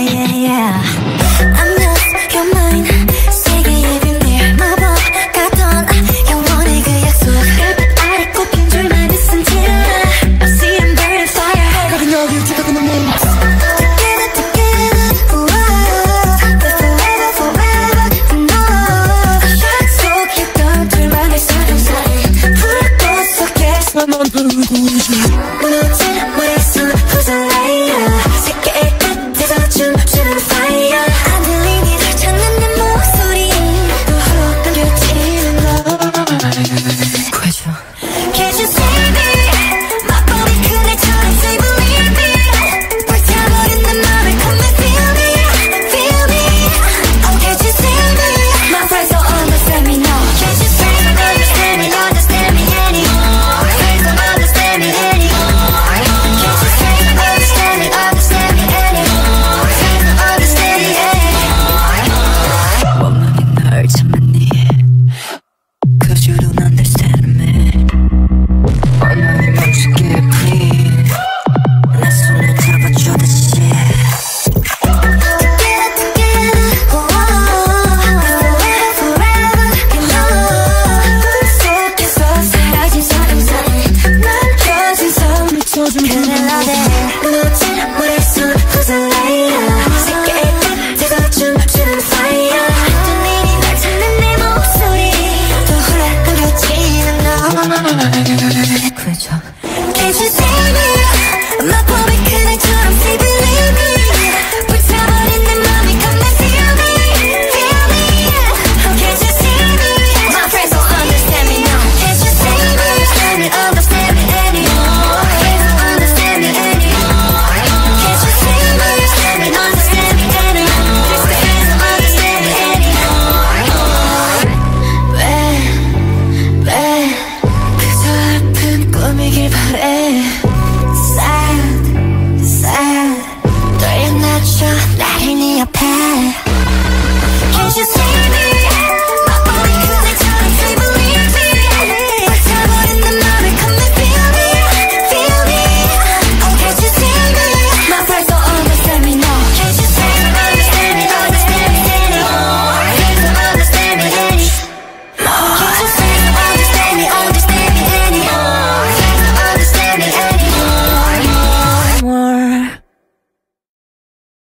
yeah, yeah. 非常